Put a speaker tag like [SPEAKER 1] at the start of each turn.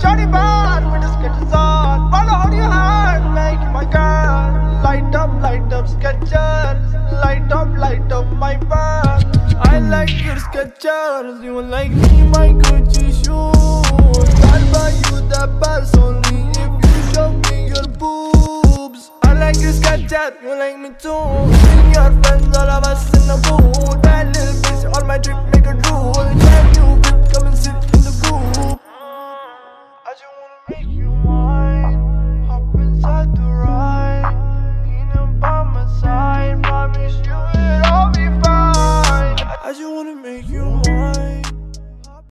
[SPEAKER 1] Shawty bad with the sketches on. Follow on your hand, make my girl. Light up, light up, Skechers. Light up, light up my bag. I like your Skechers. You like me, my Gucci shoes. I'll buy you the purse only if you show me your boobs. I like your Skechers. You like me too. Bring your friends, I just wanna make you mine.